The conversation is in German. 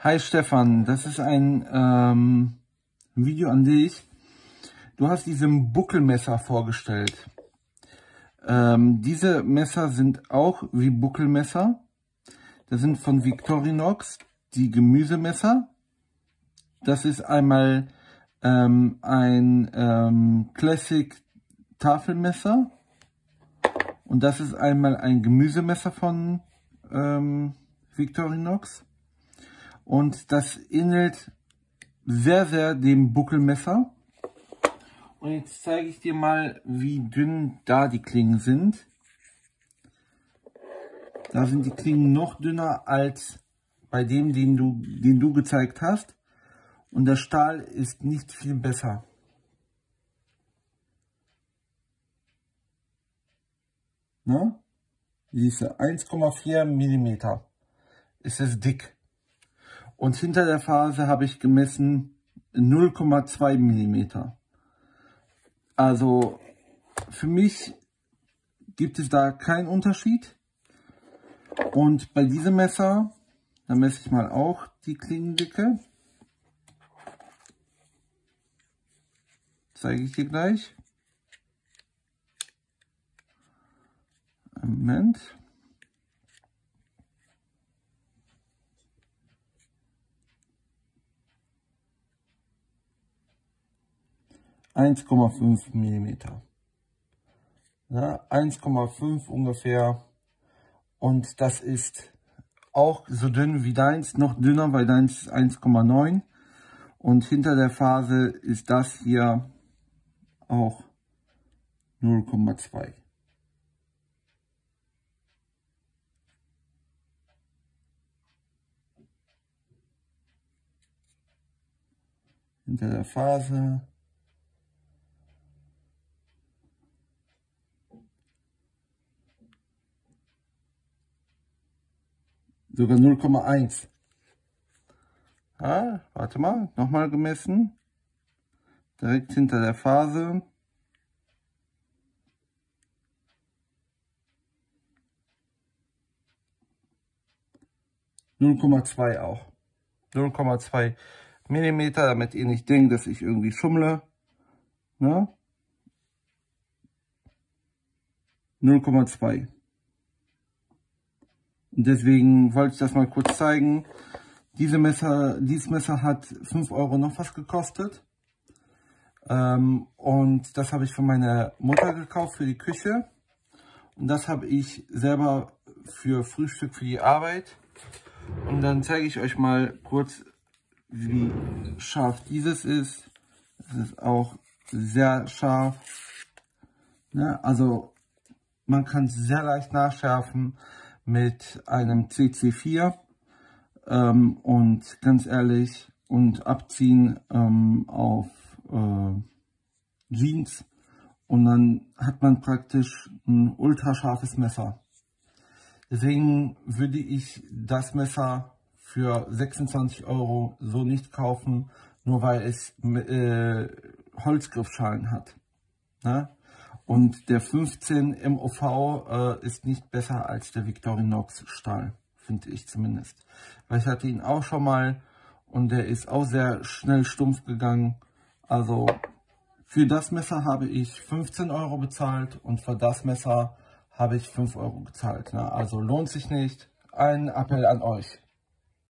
Hi Stefan, das ist ein ähm, Video an dich. Du hast diesem Buckelmesser vorgestellt. Ähm, diese Messer sind auch wie Buckelmesser. Das sind von Victorinox die Gemüsemesser. Das ist einmal ähm, ein ähm, Classic Tafelmesser. Und das ist einmal ein Gemüsemesser von ähm, Victorinox. Und das ähnelt sehr, sehr dem Buckelmesser. Und jetzt zeige ich dir mal, wie dünn da die Klingen sind. Da sind die Klingen noch dünner als bei dem, den du, den du gezeigt hast. Und der Stahl ist nicht viel besser. Ne? Diese 1,4 mm ist es dick. Und hinter der Phase habe ich gemessen 0,2 mm. Also für mich gibt es da keinen Unterschied. Und bei diesem Messer, da messe ich mal auch die Klingendicke. Zeige ich dir gleich. Moment. 1,5 mm. Ja, 1,5 ungefähr. Und das ist auch so dünn wie deins, noch dünner, weil deins ist 1,9. Und hinter der Phase ist das hier auch 0,2. Hinter der Phase sogar 0,1. Ja, warte mal, nochmal gemessen. Direkt hinter der Phase. Null Komma zwei auch. 0,2 Millimeter, damit ihr nicht denkt, dass ich irgendwie schummle. Ne? 0,2. Deswegen wollte ich das mal kurz zeigen. Diese Messer, dieses Messer hat 5 Euro noch was gekostet. Ähm, und das habe ich von meiner Mutter gekauft für die Küche. Und das habe ich selber für Frühstück für die Arbeit. Und dann zeige ich euch mal kurz, wie scharf dieses ist. Es ist auch sehr scharf. Ja, also man kann es sehr leicht nachschärfen mit einem CC4 ähm, und ganz ehrlich und abziehen ähm, auf äh, Jeans und dann hat man praktisch ein ultrascharfes Messer. Deswegen würde ich das Messer für 26 Euro so nicht kaufen, nur weil es äh, Holzgriffschalen hat. Ne? Und der 15 MOV äh, ist nicht besser als der Victorinox Stahl, finde ich zumindest. Weil ich hatte ihn auch schon mal und der ist auch sehr schnell stumpf gegangen. Also für das Messer habe ich 15 Euro bezahlt und für das Messer habe ich 5 Euro gezahlt. Ne? Also lohnt sich nicht. Ein Appell an euch.